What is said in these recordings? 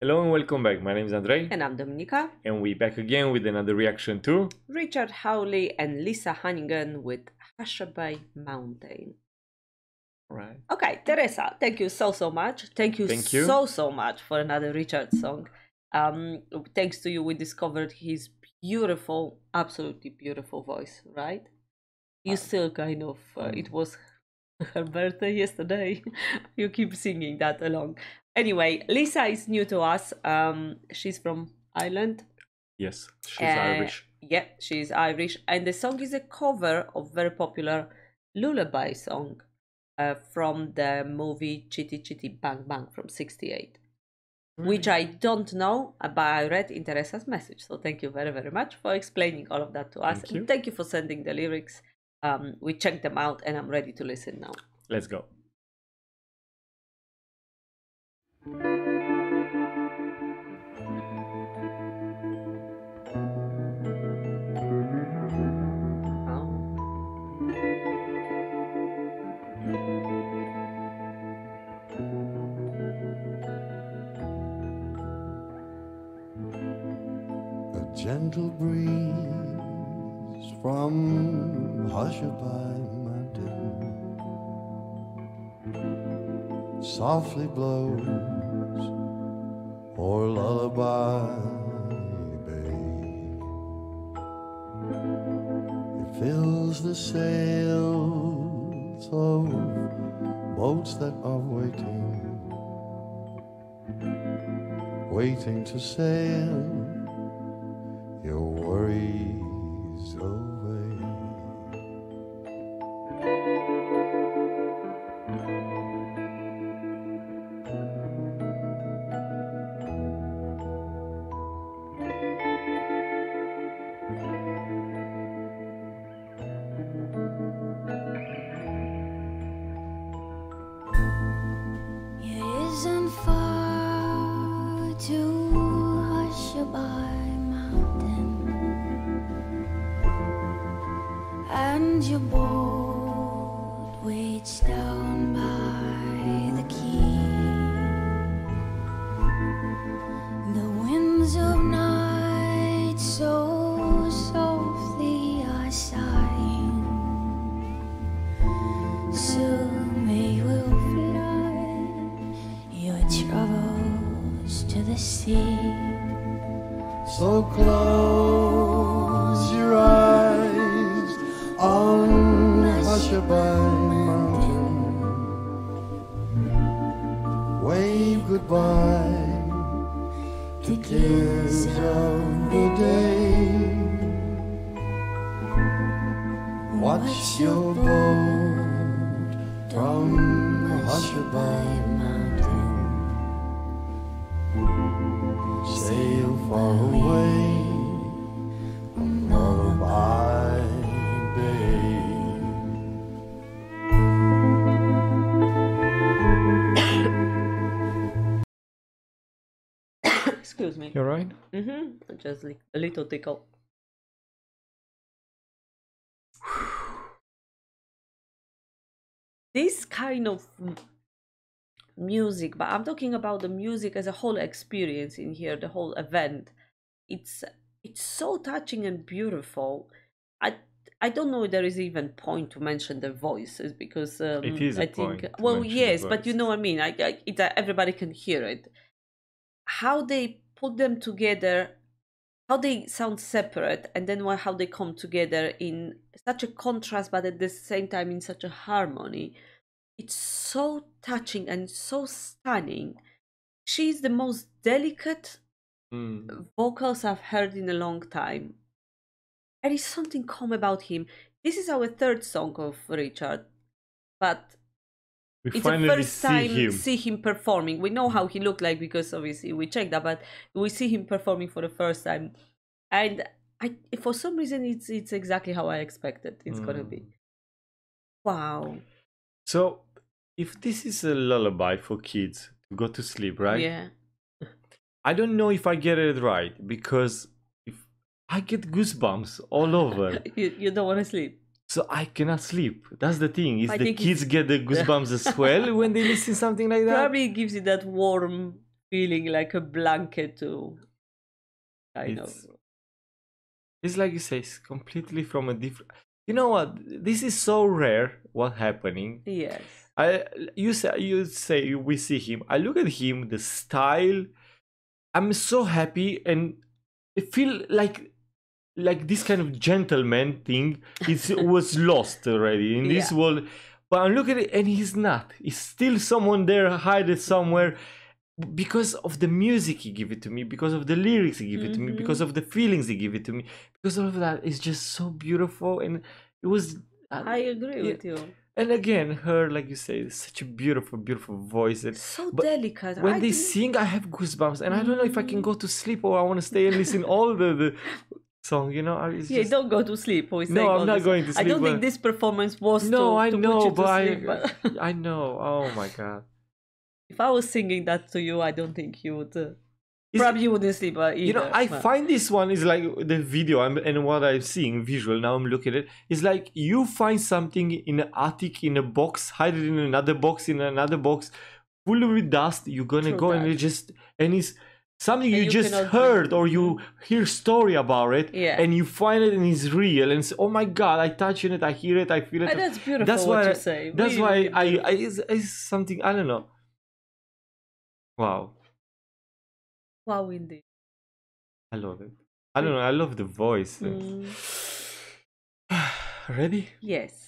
Hello and welcome back. My name is Andrei, And I'm Dominika. and we're back again with another reaction to. Richard Hawley and Lisa Hannigan with Hushabye Mountain. Right. Okay, Teresa, thank you so so much. Thank you, Thank you. so so much for another Richard song. Um, thanks to you, we discovered his beautiful, absolutely beautiful voice. Right? You Uh, still kind of. Uh, it was her birthday yesterday. you keep singing that along. Anyway, Lisa is new to us. Um, she's from Ireland. Yes, she's Uh, Irish. Yeah, she's Irish, and the song is a cover of very popular lullaby song uh, from the movie Chitty Chitty Bang Bang from '68, which I don't know, but I read in Teresa's message. So thank you very very much for explaining all of that to us. Thank you. And thank you for sending the lyrics. Um, we checked them out, and I'm ready to listen now. Let's go. Gentle breeze from Hushabye Mountain softly blows or lullaby, babe. It fills the sails of boats that are waiting, waiting to sail and your boat waits down by the quay. The winds of night so softly are sighing. Soon they will flood your troubles to the sea. So close Hushabye Mountain. Wave goodbye to kids of the day. Watch your boat from Hushabye Excuse me. You alright? Mm-hmm. Just like a little tickle. This kind of music, but I'm talking about the music as a whole experience in here, the whole event. It's it's so touching and beautiful. I I don't know if there is even point to mention the voices because um, It is a I think point well yes, but you know what I mean. I, I it, everybody can hear it. How they put them together how they sound separate and then how they come together in such a contrast but at the same time in such a harmony. It's so touching and so stunning. She's the most delicate Mm. vocals i've heard in a long time. There is something calm about him. This is our third song of richard but We it's the first see time him. see him performing. We know how he looked like because obviously we checked that, but we see him performing for the first time, and I for some reason it's it's exactly how I expected it's gonna be. Mm. Wow. So, if this is a lullaby for kids to go to sleep, right? Yeah. I don't know if I get it right because if I get goosebumps all over, you you don't want to sleep. So I cannot sleep. That's the thing. Is I the kids it's- get the goosebumps as well when they listen something like that? Probably gives you that warm feeling like a blanket to kind It's- of It's like you say, it's completely from a different. You know what? This is so rare. What happening? yes I you say you say we see him. I look at him, the style. I'm so happy, and I feel like like this kind of gentleman thing is was lost already in this Yeah. world. But I'm looking at it, and he's not. He's still someone there, hidden somewhere, because of the music he give it to me, because of the lyrics he give it to me, because of the feelings he give it to me, because of that. It's just so beautiful, and it was. uh, i agree yeah. with you and again, her, like you say, such a beautiful, beautiful voice. And so delicate when I they didn't- sing, I have goosebumps, and I don't know if I can Mm. go to sleep or I want to stay and listen all the, the song. You know, I- it's yeah just, don't go to sleep No, I'm not going to sleep. i don't think this performance was no, to, I to know, but I, sleep, but I know. Oh my god, if i was singing that to you i don't think you would uh, Is- probably you wouldn't sleep either, you know, I but- find this one is like the video I'm, and what I'm seeing visual. Now I'm looking at it. It's like you find something in an attic, in a box, hide it in another box, in another box, full with dust. You're gonna True go and that. it just and it's something you, you just heard or you hear story about it, Yeah. and you find it and it's real and it's oh my god, I touch it, I hear it, I feel it. That's beautiful That's what why you I- say That's Really, why I, I it's, it's something I don't know. Wow, wow indeed I love it. I don't know. I love the voice. Mm, Ready? yes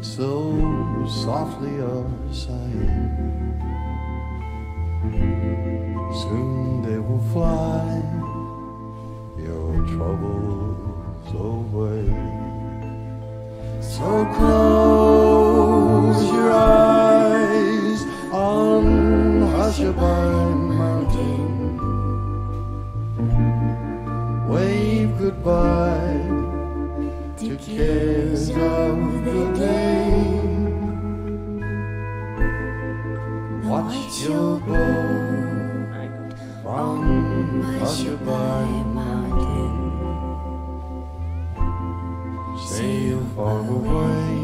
so softly are sighing. Soon they will fly your troubles away. So close your eyes on Hushabye Mountain. Wave goodbye to cares Watch your boat My from Hushabye Hushabye Mountain. sail far away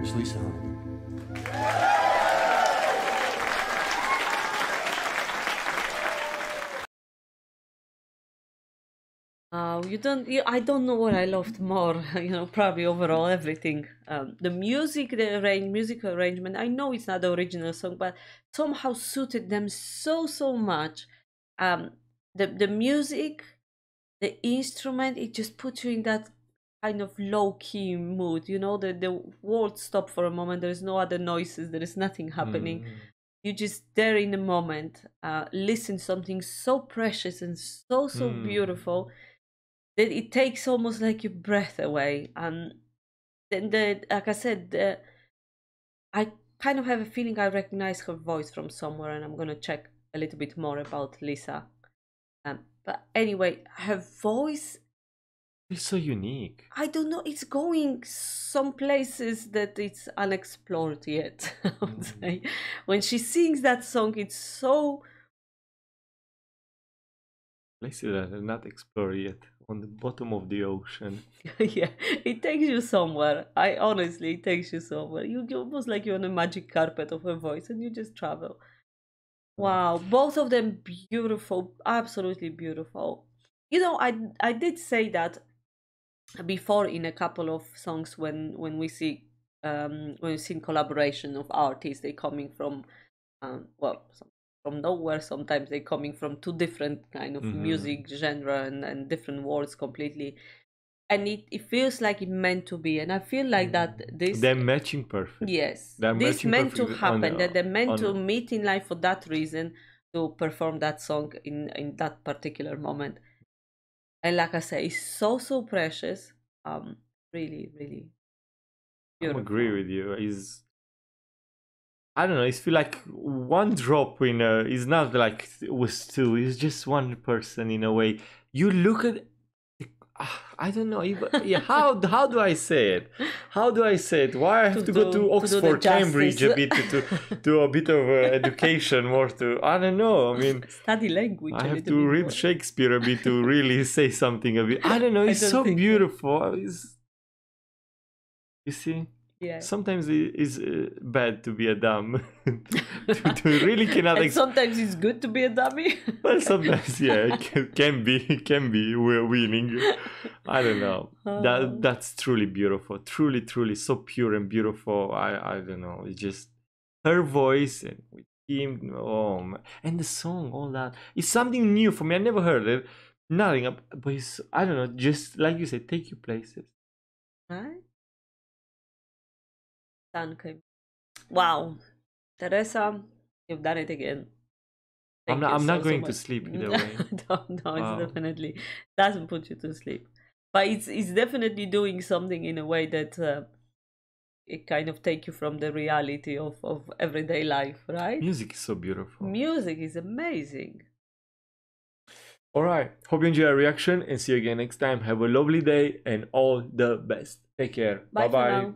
Miss Lisa Hannigan. Uh, you don't. You, I don't know what I loved more. You know, probably overall everything. Um, the music, the arrange, music arrangement. I know it's not the original song, but somehow suited them so so much. Um, the the music, the instrument, it just puts you in that kind of low key mood. You know, the the world stop for a moment. There is no other noises. There is nothing happening. Mm. You just there in the moment. Uh, listen something so precious and so so Mm. beautiful that it takes almost like your breath away and then the like i said the, i kind of have a feeling i recognize her voice from somewhere and i'm going to check a little bit more about lisa Um, but anyway, her voice It's so unique. I don't know. It's going some places that it's unexplored yet. I would Mhm. say when she sings that song, it's so Places that are not explored yet, on the bottom of the ocean. yeah. It takes you somewhere. I honestly, it takes you somewhere. You you almost like you're on a magic carpet of her voice, and you just travel. Wow, both of them beautiful, absolutely beautiful. You know, I I did say that before in a couple of songs when when we see um when we see collaboration of artists they coming from um well from nowhere sometimes they coming from two different kind of Mhm. music genre and, and different worlds completely and it, it feels like it meant to be and i feel like that this They're matching perfect. yes They're this meant to on happen that they're meant on to meet in life for that reason to perform that song in in that particular moment and like i say it's so so precious um really really I beautiful. agree with you. Is I don't know. It's feel like one drop in a is not like with two. It's just one person in a way. You look at. I don't know. Even, yeah, how how do I say it? How do I say it? Why I have to, To go do- to to Oxford, Cambridge a bit to, to do a bit of uh, education more to. I don't know. I mean, study language I have to read more. Shakespeare a bit to really say something a bit. I don't know. It's don't so. beautiful. It's, you see yeah. Sometimes it is uh, bad to be a dumb. To, to really cannot ex- sometimes it's good to be a dummy. Well sometimes yeah it can, can be it can be we're winning. I don't know. Oh. that that's truly beautiful. Truly truly so pure and beautiful. I i don't know. It's just her voice and with him oh man. and the song all that. It's something new for me. I never heard it. Nothing but it's i don't know just like you said take you places. Right Thank you. wow teresa you've done it again I'm not- I'm not so, so going to sleep either way. no, no, it's Wow. definitely doesn't put you to sleep. But it's it's definitely doing something in a way that uh, it kind of take you from the reality of, of everyday life, right? music is so beautiful Music is amazing. All right. Hope you enjoy our reaction and see you again next time. Have a lovely day and all the best. Take care. Bye Bye.